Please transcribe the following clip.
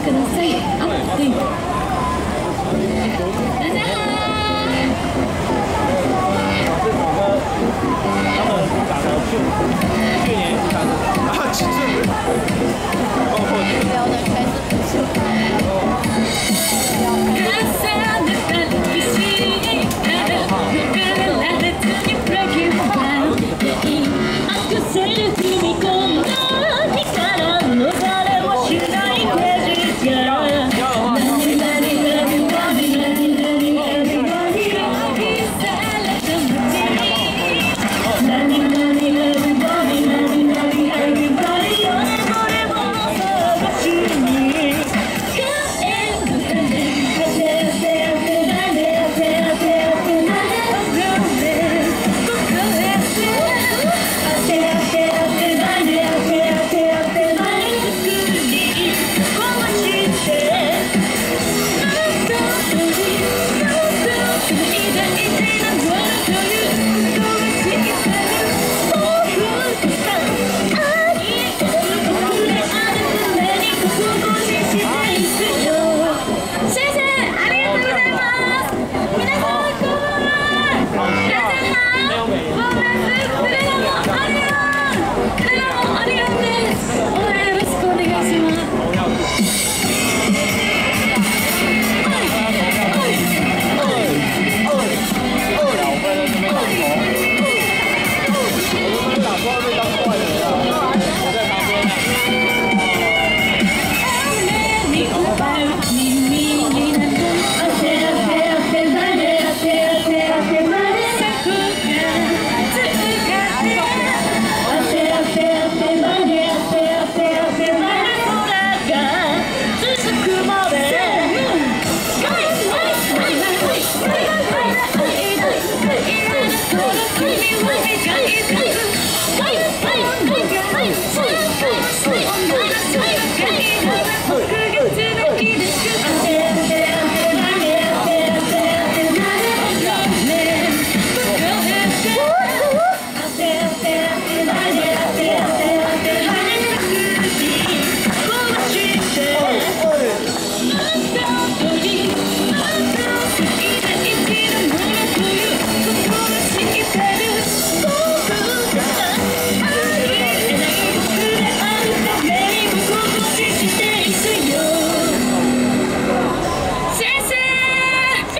ください。はい。はい去年去年去去年去年去年去 Why is